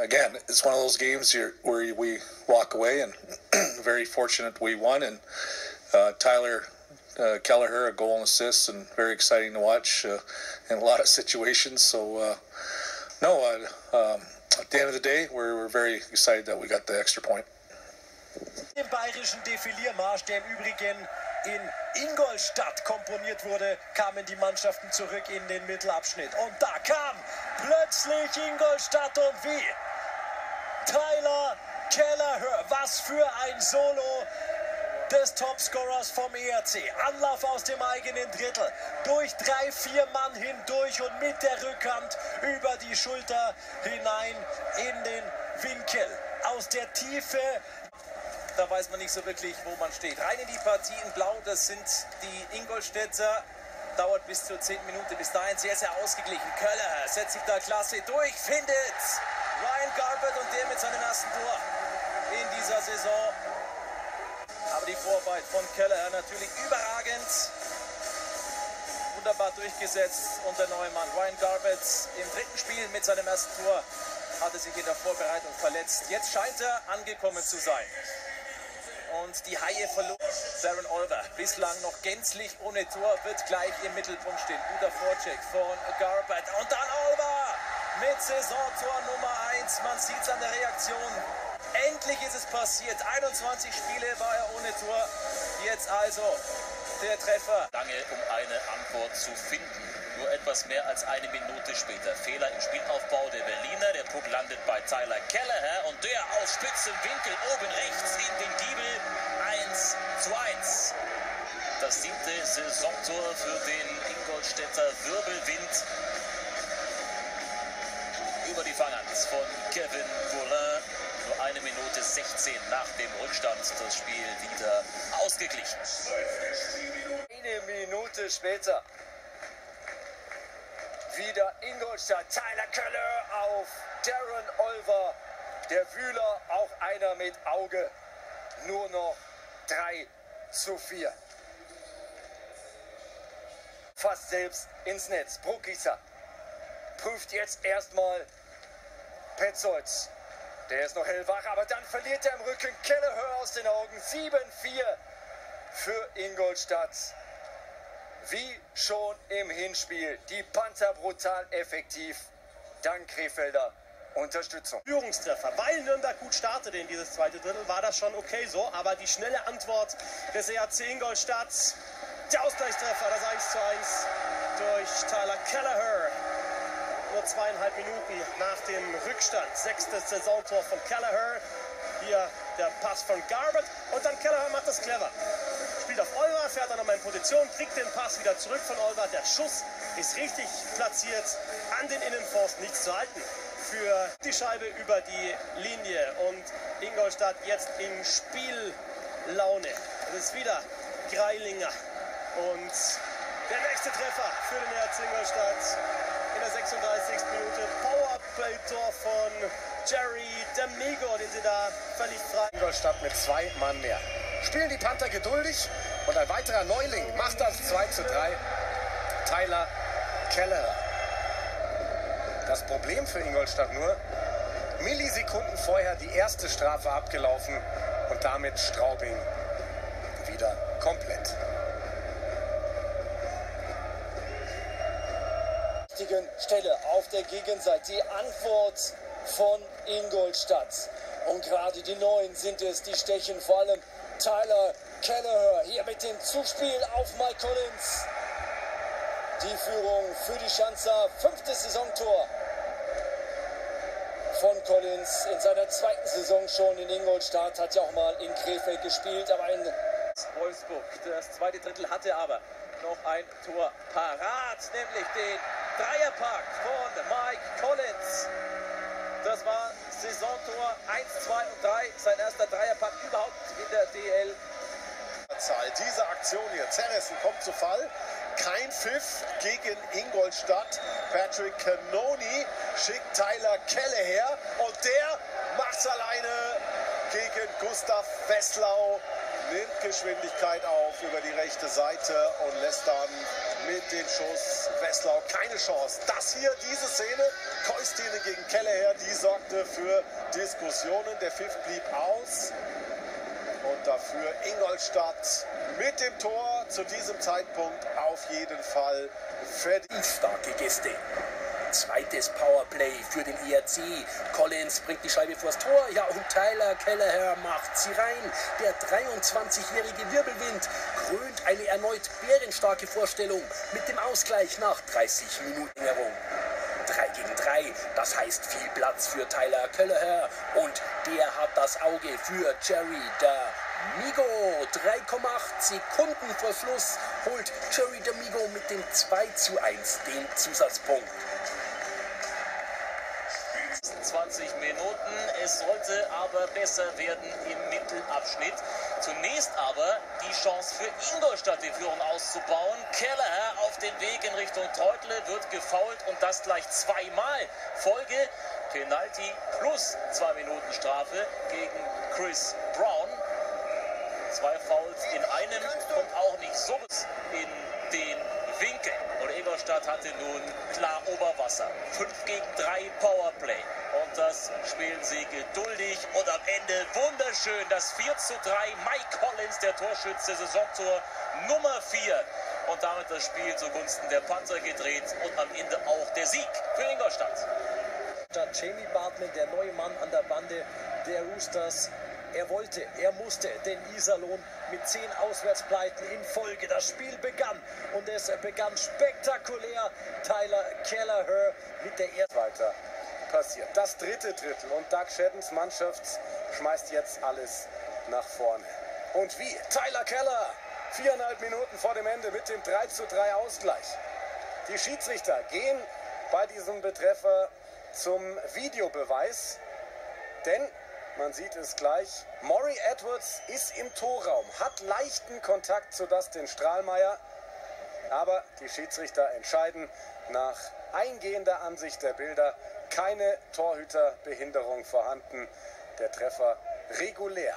again, it's one of those games where we walk away, and very fortunate we won. And uh, Tyler uh, Kelleher, a goal and assist, and very exciting to watch uh, in a lot of situations. So, uh, no, um, at the end of the day, we're, we're very excited that we got the extra point. Im bayerischen Defiliermarsch, der im Übrigen in Ingolstadt komponiert wurde, kamen die Mannschaften zurück in den Mittelabschnitt. Und da kam plötzlich Ingolstadt und wie? Tyler Kelleher, was für ein Solo des Topscorers vom ERC. Anlauf aus dem eigenen Drittel, durch drei, vier Mann hindurch und mit der Rückhand über die Schulter hinein in den Winkel. Aus der Tiefe da weiß man nicht so wirklich, wo man steht. Rein in die Partie in Blau, das sind die Ingolstädter. Dauert bis zur 10. Minute. Bis dahin sehr, sehr ausgeglichen. Köller setzt sich da klasse durch, findet Ryan Garbett und der mit seinem ersten Tor in dieser Saison. Aber die Vorarbeit von Keller natürlich überragend. Wunderbar durchgesetzt und der neue Mann Ryan Garbett im dritten Spiel mit seinem ersten Tor hatte sich in der Vorbereitung verletzt. Jetzt scheint er angekommen zu sein und die Haie verloren. Darren Olver, bislang noch gänzlich ohne Tor, wird gleich im Mittelpunkt stehen. Guter Vorcheck von Garbett. Und dann Olver mit Saisontor Nummer 1. Man sieht es an der Reaktion. Endlich ist es passiert. 21 Spiele war er ohne Tor. Jetzt also der Treffer. Lange, um eine Antwort zu finden. Nur etwas mehr als eine Minute später. Fehler im Spielaufbau der Berliner. Der Puck landet bei Tyler Kelleher und der aus spitzem Winkel oben rechts in den Giebel 1 zu 1. Das siebte Saisontor für den Ingolstädter Wirbelwind. Über die Fanghand von Kevin Bourlin. Nur eine Minute 16 nach dem Rückstand das Spiel wieder ausgeglichen. Eine Minute später wieder Ingolstadt. Tyler Köller auf Darren Olver. Der Wühler, auch einer mit Auge. Nur noch 3 zu 4. Fast selbst ins Netz. Bruckisser prüft jetzt erstmal Petzold. Der ist noch hellwach, aber dann verliert er im Rücken Kelleher aus den Augen. 7-4 für Ingolstadt. Wie schon im Hinspiel. Die Panther brutal effektiv. Dank Krefelder Unterstützung. Führungstreffer. Weil Nürnberg gut startete in dieses zweite Drittel, war das schon okay so. Aber die schnelle Antwort des ERC Ingolstadt, der Ausgleichstreffer, das 1 zu 1 durch Tyler Kelleher. Nur zweieinhalb Minuten nach dem Rückstand. Sechstes Saisontor von Kelleher. Hier der Pass von Garbett. Und dann Kelleher macht das clever fährt dann nochmal in Position, kriegt den Pass wieder zurück von Olver. Der Schuss ist richtig platziert, an den Innenpfosten nichts zu halten. Für die Scheibe über die Linie und Ingolstadt jetzt in Spiellaune. Es ist wieder Greilinger und der nächste Treffer für den Herz Ingolstadt in der 36. Minute. Powerplay-Tor von Jerry D'Amigo, den sie da völlig frei. Ingolstadt mit zwei Mann mehr spielen die Panther geduldig und ein weiterer Neuling macht das 2 zu 3. Tyler Keller. Das Problem für Ingolstadt nur, Millisekunden vorher die erste Strafe abgelaufen und damit Straubing wieder komplett. Stelle auf der Gegenseite. Die Antwort von Ingolstadt. Und gerade die Neuen sind es, die stechen vor allem Tyler Kelleher hier mit dem Zuspiel auf Mike Collins. Die Führung für die Schanzer, fünftes Saisontor von Collins in seiner zweiten Saison schon in Ingolstadt, hat ja auch mal in Krefeld gespielt, aber in Wolfsburg. Das zweite Drittel hatte aber noch ein Tor parat, nämlich den Dreierpack von Mike Collins. Das war Saisontor 1, 2 und 3, sein erster Dreierpack überhaupt in der DL. Diese Aktion hier, Zerrissen kommt zu Fall. Kein Pfiff gegen Ingolstadt. Patrick Canoni schickt Tyler Kelle her und der macht's alleine gegen Gustav Wesslau. Nimmt Geschwindigkeit auf über die rechte Seite und lässt dann mit dem Schuss. Wesslau keine Chance. Das hier, diese Szene, Keustine gegen Kelleher, die sorgte für Diskussionen. Der Pfiff blieb aus. Und dafür Ingolstadt mit dem Tor zu diesem Zeitpunkt auf jeden Fall verdient. Starke Gäste. Zweites Powerplay für den ERC. Collins bringt die Scheibe vors Tor. Ja, und Tyler Kelleher macht sie rein. Der 23-jährige Wirbelwind krönt eine erneut bärenstarke Vorstellung mit dem Ausgleich nach 30 Minuten herum. 3 gegen 3, das heißt viel Platz für Tyler Kelleher und der hat das Auge für Jerry da Migo. 3,8 Sekunden vor Schluss holt Jerry D'Amigo mit dem 2 zu 1 den Zusatzpunkt. 20 Minuten. Es sollte aber besser werden im Mittelabschnitt. Zunächst aber die Chance für Ingolstadt, die Führung auszubauen. Kelleher auf dem Weg in Richtung Treutle wird gefault und das gleich zweimal. Folge Penalty plus zwei Minuten Strafe gegen Chris Brown. Zwei Fouls in einem und auch nicht so in den Winkel. Und Ingolstadt hatte nun klar Oberwasser. 5 gegen 3 Powerplay. Das spielen sie geduldig und am Ende wunderschön. Das 4 zu 3. Mike Collins, der Torschütze, Saisontor Nummer 4. Und damit das Spiel zugunsten der Panther gedreht und am Ende auch der Sieg für Ingolstadt. Jamie Bartman, der neue Mann an der Bande der Roosters. Er wollte, er musste den Iserlohn mit zehn Auswärtspleiten in Folge. Das Spiel begann und es begann spektakulär. Tyler Kelleher mit der ersten. Passiert. Das dritte Drittel und Doug Shaddens Mannschaft schmeißt jetzt alles nach vorne. Und wie? Tyler Keller, viereinhalb Minuten vor dem Ende mit dem 3 zu 3 Ausgleich. Die Schiedsrichter gehen bei diesem Betreffer zum Videobeweis, denn man sieht es gleich. Maury Edwards ist im Torraum, hat leichten Kontakt zu Dustin Strahlmeier. Aber die Schiedsrichter entscheiden nach eingehender Ansicht der Bilder keine Torhüterbehinderung vorhanden. Der Treffer regulär.